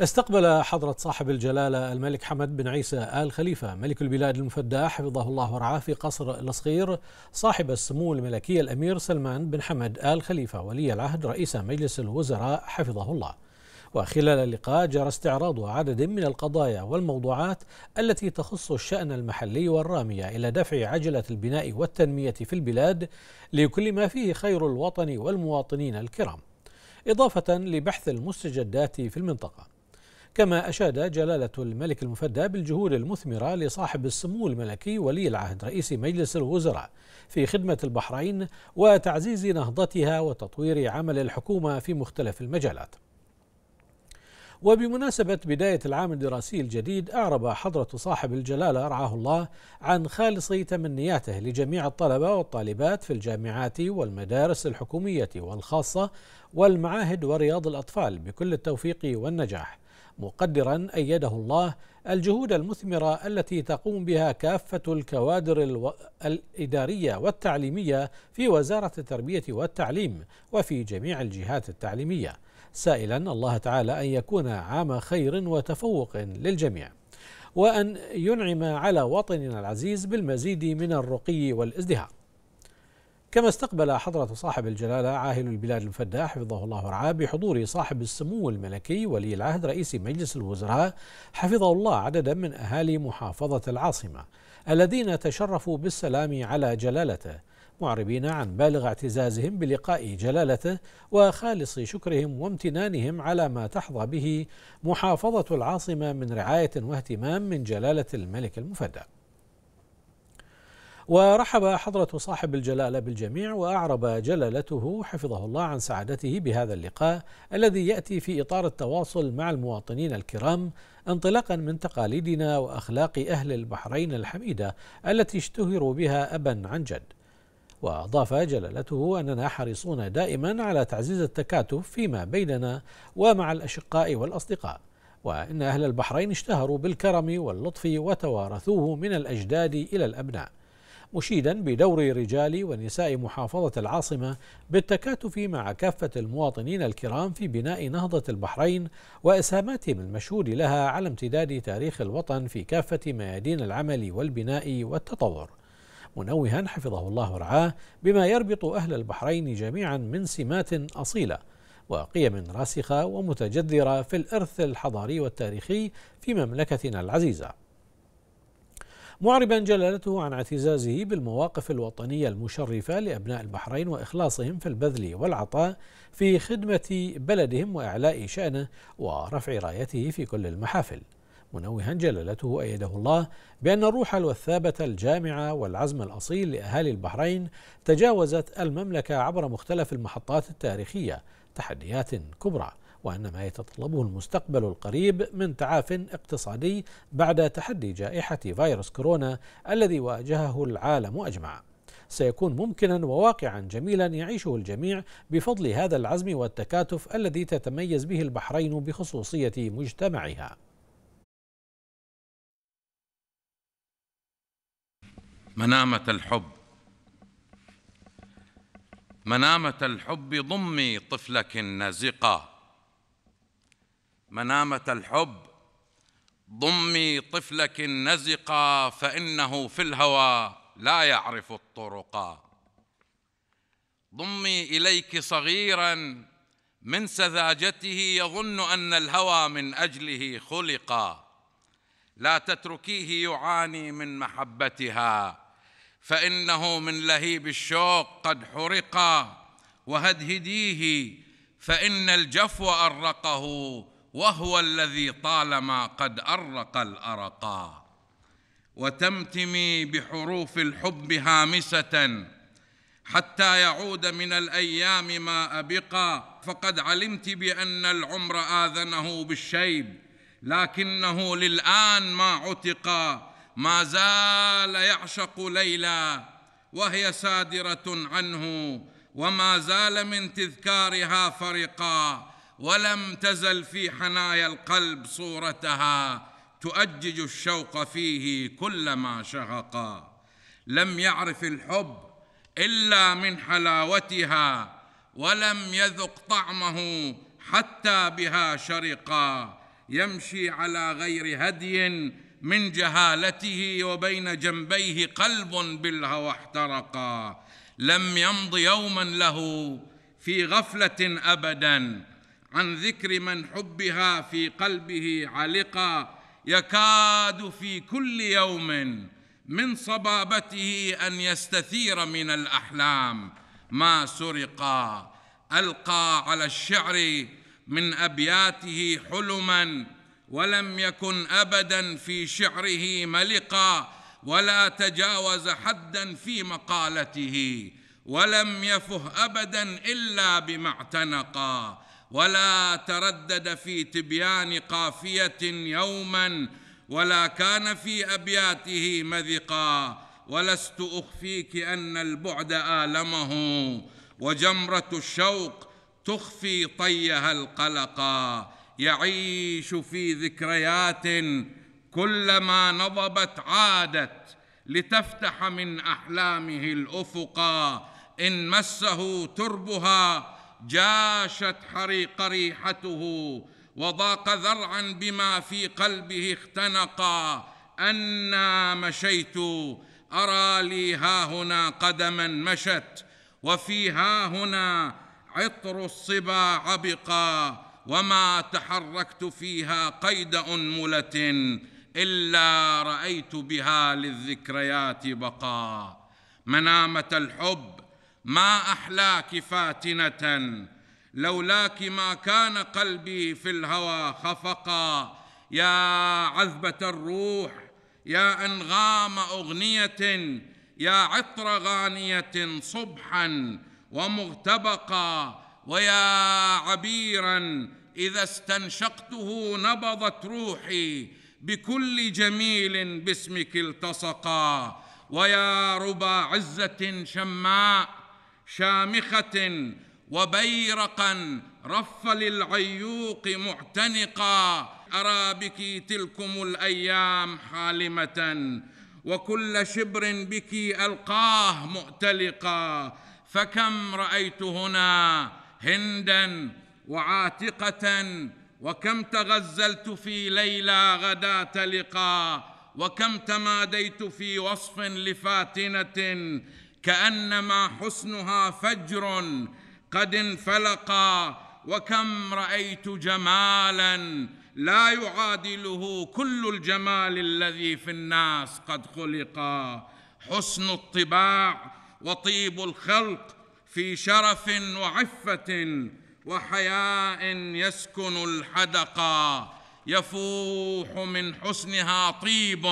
استقبل حضرة صاحب الجلالة الملك حمد بن عيسى آل خليفة ملك البلاد المفدى حفظه الله ورعاه في قصر الصغير صاحب السمو الملكي الأمير سلمان بن حمد آل خليفة ولي العهد رئيس مجلس الوزراء حفظه الله. وخلال اللقاء جرى استعراض عدد من القضايا والموضوعات التي تخص الشأن المحلي والرامية إلى دفع عجلة البناء والتنمية في البلاد لكل ما فيه خير الوطن والمواطنين الكرام. إضافة لبحث المستجدات في المنطقة. كما أشاد جلالة الملك المفدى بالجهود المثمرة لصاحب السمو الملكي ولي العهد رئيس مجلس الوزراء في خدمة البحرين وتعزيز نهضتها وتطوير عمل الحكومة في مختلف المجالات. وبمناسبة بداية العام الدراسي الجديد أعرب حضرة صاحب الجلالة رعاه الله عن خالص تمنياته لجميع الطلبة والطالبات في الجامعات والمدارس الحكومية والخاصة والمعاهد ورياض الأطفال بكل التوفيق والنجاح. مقدرا أيده الله الجهود المثمرة التي تقوم بها كافة الكوادر ألو... الإدارية والتعليمية في وزارة التربية والتعليم وفي جميع الجهات التعليمية. سائلا الله تعالى أن يكون عام خير وتفوق للجميع. وأن ينعم على وطننا العزيز بالمزيد من الرقي والازدهار. كما استقبل حضرة صاحب الجلالة عاهل البلاد المفدى حفظه الله ورعاه بحضور صاحب السمو الملكي ولي العهد رئيس مجلس الوزراء حفظه الله عددا من أهالي محافظة العاصمة الذين تشرفوا بالسلام على جلالته معربين عن بالغ اعتزازهم بلقاء جلالته وخالص شكرهم وامتنانهم على ما تحظى به محافظة العاصمة من رعاية واهتمام من جلالة الملك المفدى. ورحب حضرة صاحب الجلالة بالجميع وأعرب جلالته حفظه الله عن سعادته بهذا اللقاء الذي يأتي في إطار التواصل مع المواطنين الكرام انطلاقا من تقاليدنا وأخلاق أهل البحرين الحميدة التي اشتهروا بها أبا عن جد. وأضاف جلالته أننا حريصون دائما على تعزيز التكاتف فيما بيننا ومع الأشقاء والأصدقاء وإن أهل البحرين اشتهروا بالكرم واللطف وتوارثوه من الأجداد إلى الأبناء. مشيدا بدور رجال ونساء محافظة العاصمة بالتكاتف مع كافة المواطنين الكرام في بناء نهضة البحرين وإسهاماتهم المشهود لها على امتداد تاريخ الوطن في كافة ميادين العمل والبناء والتطور. منوها حفظه الله ورعاه بما يربط أهل البحرين جميعا من سمات أصيلة وقيم راسخة ومتجذرة في الإرث الحضاري والتاريخي في مملكتنا العزيزة. معربا جلالته عن اعتزازه بالمواقف الوطنية المشرفة لأبناء البحرين وإخلاصهم في البذل والعطاء في خدمة بلدهم وإعلاء شأنه ورفع رايته في كل المحافل. منوها جلالته أيده الله بأن الروح الوثابة الجامعة والعزم الأصيل لأهالي البحرين تجاوزت المملكة عبر مختلف المحطات التاريخية تحديات كبرى. وأن ما يتطلبه المستقبل القريب من تعاف اقتصادي بعد تحدي جائحة فيروس كورونا الذي واجهه العالم أجمع. سيكون ممكنا وواقعا جميلا يعيشه الجميع بفضل هذا العزم والتكاتف الذي تتميز به البحرين بخصوصية مجتمعها. منامة الحب. منامة الحب ضمي طفلك النازقة. منامة الحب. ضمي طفلك النزقا فإنه في الهوى لا يعرف الطرقا ضمي إليك صغيرا من سذاجته يظن أن الهوى من أجله خلقا لا تتركيه يعاني من محبتها. فإنه من لهيب الشوق قد حرقا وهدهديه فإن الجفو أرقه وهو الذي طالما قد أرق الأرقا وتمتمي بحروف الحب هامسة حتى يعود من الأيام ما أبقى. فقد علمت بأن العمر آذنه بالشيب لكنه للآن ما عتقا ما زال يعشق ليلى وهي سادرة عنه وما زال من تذكارها فرقا. ولم تزل في حنايا القلب صورتها تؤجج الشوق فيه كلما شهقا لم يعرف الحب إلا من حلاوتها ولم يذق طعمه حتى بها شرقا. يمشي على غير هدي من جهالته وبين جنبيه قلب بالهوى احترقا لم يمض يوما له في غفلة أبدا عن ذكر من حبها في قلبه علقا يكاد في كل يوم من صبابته أن يستثير من الأحلام. ما سرقا ألقى على الشعر من أبياته حلما ولم يكن أبدا في شعره ملقا ولا تجاوز حدا في مقالته ولم يفه أبدا إلا بما اعتنقا. ولا تردد في تبيان قافية يوما ولا كان في أبياته مذقا. ولست أخفيك أن البعد آلمه وجمرة الشوق تخفي طيها القلقا يعيش في ذكريات كلما نضبت عادت لتفتح من أحلامه الافقا إن مسه تربها جاشت حريق ريحته وضاق ذرعا بما في قلبه اختنقا أنا مشيت أرى لي ها هنا قدما مشت وفي ها هنا عطر الصبا عبقا وما تحركت فيها قيد أنملة إلا رأيت بها للذكريات بقا منامة الحب ما أحلاك فاتنة لولاك ما كان قلبي في الهوى خفقا. يا عذبة الروح يا أنغام أغنية يا عطر غانية صبحا ومغتبقا. ويا عبيرا إذا استنشقته نبضت روحي بكل جميل باسمك التصقا. ويا ربا عزة شماء شامخة وبيرقا رف للعيوق معتنقا أرى بك تلكم الأيام حالمة وكل شبر بك ألقاه مؤتلقا. فكم رأيت هنا هندا وعاتقة وكم تغزلت في ليلى غداة لقا وكم تماديت في وصف لفاتنة. كأنما حسنها فجر قد انفلقا وكم رأيت جمالا لا يعادله كل الجمال الذي في الناس قد خلقا حسن الطباع وطيب الخلق في شرف وعفة وحياء يسكن الحدقا يفوح من حسنها طيب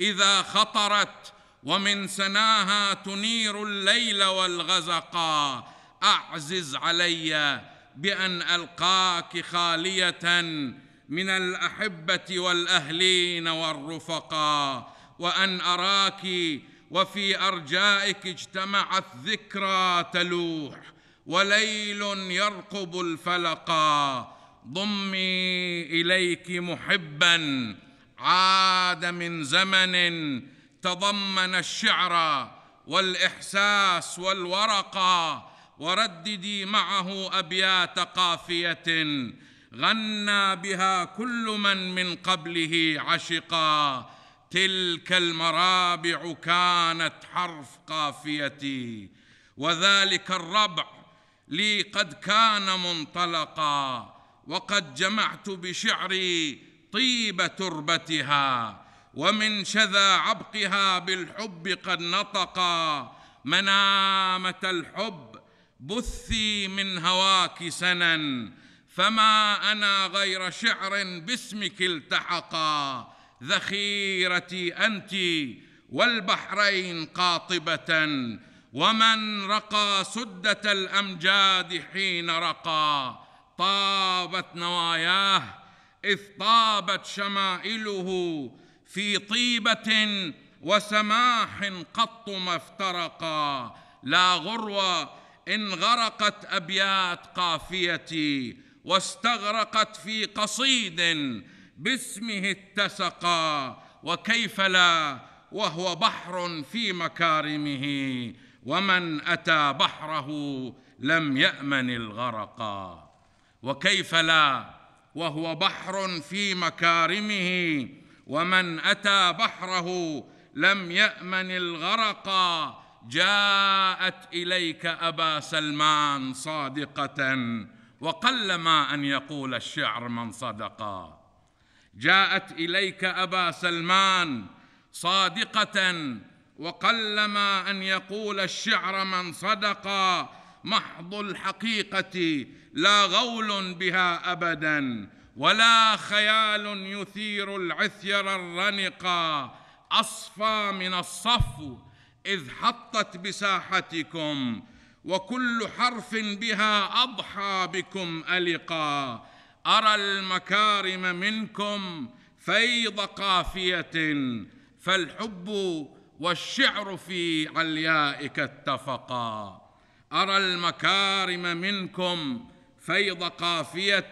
إذا خطرت ومن سناها تنير الليل والغزقا أعزز علي بأن ألقاك خالية من الأحبة والأهلين والرفقا وأن أراك وفي أرجائك اجتمعت ذكرى تلوح وليل يرقب الفلقا ضمي إليك محبا عاد من زمن تضمن الشعر والإحساس والورقه ورددي معه أبيات قافية غنى بها كل من من قبله عشقا. تلك المرابع كانت حرف قافيتي وذلك الربع لي قد كان منطلقا. وقد جمعت بشعري طيب تربتها ومن شذا عبقها بالحب قد نطقا منامة الحب بثي من هواك سنا فما أنا غير شعر باسمك التحقا ذخيرتي أنت والبحرين قاطبة ومن رقى سدة الأمجاد حين رقى طابت نواياه إذ طابت شمائله في طيبة وسماح قط ما افترقا. لا غرو إن غرقت أبيات قافيتي واستغرقت في قصيد باسمه اتسقا. وكيف لا؟ وهو بحر في مكارمه. ومن أتى بحره لم يأمن الغرقا. وكيف لا؟ وهو بحر في مكارمه. ومن أتى بحره لم يأمن الغرق جاءت إليك أبا سلمان صادقة وقلما أن يقول الشعر من صدقا جاءت إليك أبا سلمان صادقة وقلما أن يقول الشعر من صدقا محض الحقيقة لا غول بها ابدا ولا خيال يثير العثير الرنقا أصفى من الصفو إذ حطت بساحتكم وكل حرف بها أضحى بكم القا أرى المكارم منكم فيض قافية فالحب والشعر في عليائك اتفقا. أرى المكارم منكم فيض قافية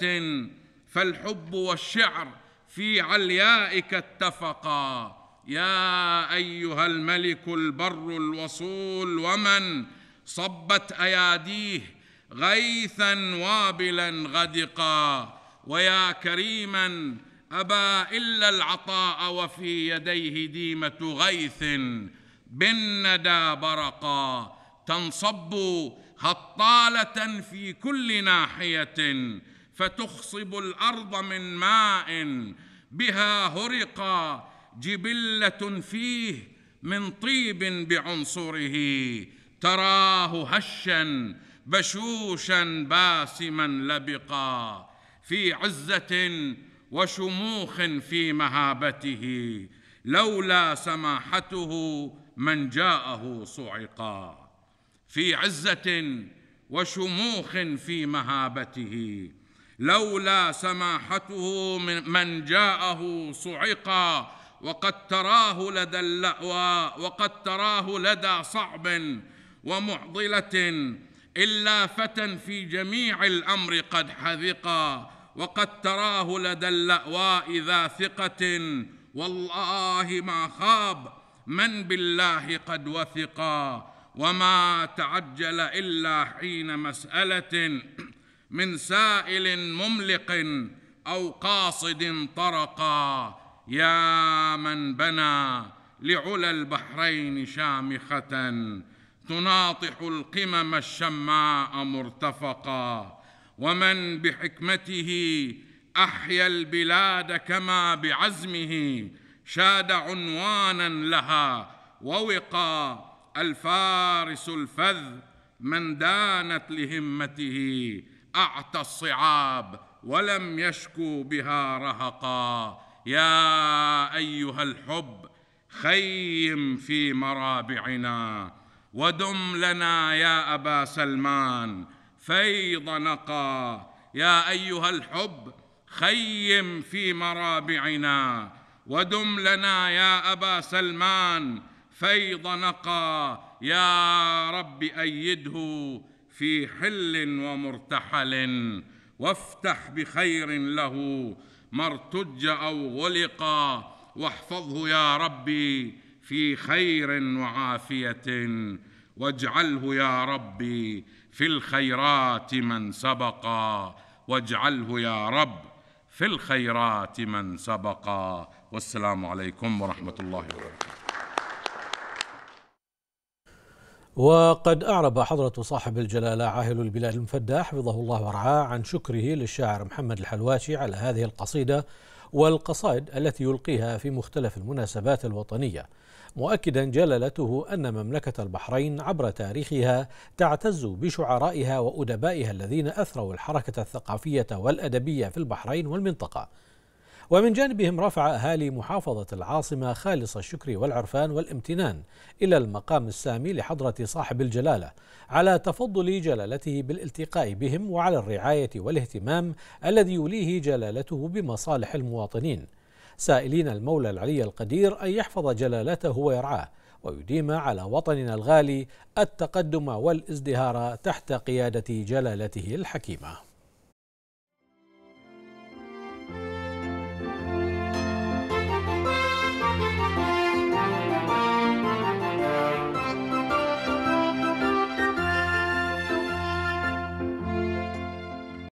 فالحب والشعر في عليائك اتفقا. يا أيها الملك البر الوصول ومن صبت أياديه غيثا وابلا غدقا. ويا كريما ابى إلا العطاء وفي يديه ديمة غيث بالندى برقا. تنصب هطالة في كل ناحية فتخصب الأرض من ماء بها هرقا جبلة فيه من طيب بعنصره. تراه هشا بشوشا باسما لبقا في عزة وشموخ في مهابته. لولا سماحته من جاءه صعقا. في عزة وشموخ في مهابته. لولا سماحته من جاءه صعقا وقد تراه لدى اللأوى وقد تراه لدى صعب ومعضلة إلا فتى في جميع الأمر قد حذقا وقد تراه لدى اللأواء ذا ثقة. والله ما خاب من بالله قد وثقا وما تعجل إلا حين مسألة. من سائل مملق أو قاصد طرقا يا من بنى لعلى البحرين شامخة تناطح القمم الشماء مرتفقا. ومن بحكمته أحيا البلاد كما بعزمه شاد عنوانا لها ووقى الفارس الفذ من دانت لهمته. اعتى الصعاب ولم يشكو بها رهقا. يا أيها الحب خيم في مرابعنا ودم لنا يا أبا سلمان. فيض نقى يا أيها الحب خيم في مرابعنا ودم لنا يا أبا سلمان. فيض نقى يا رب أيده في حل ومرتحل وافتح بخير له ما ارتج أو غلقا واحفظه يا ربي في خير وعافية. واجعله يا ربي في الخيرات من سبقا واجعله يا رب في الخيرات من سبقا والسلام عليكم ورحمة الله وبركاته. وقد أعرب حضرة صاحب الجلالة عاهل البلاد المفدى حفظه الله ورعاه عن شكره للشاعر محمد الحلواشي على هذه القصيدة والقصائد التي يلقيها في مختلف المناسبات الوطنية. مؤكدا جلالته أن مملكة البحرين عبر تاريخها تعتز بشعرائها وأدبائها الذين أثروا الحركة الثقافية والأدبية في البحرين والمنطقة. ومن جانبهم رفع أهالي محافظة العاصمة خالص الشكر والعرفان والامتنان إلى المقام السامي لحضرة صاحب الجلالة على تفضل جلالته بالالتقاء بهم وعلى الرعاية والاهتمام الذي يوليه جلالته بمصالح المواطنين. سائلين المولى العلي القدير أن يحفظ جلالته ويرعاه ويديم على وطننا الغالي التقدم والازدهار تحت قيادة جلالته الحكيمة.